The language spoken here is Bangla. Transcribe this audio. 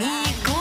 にこ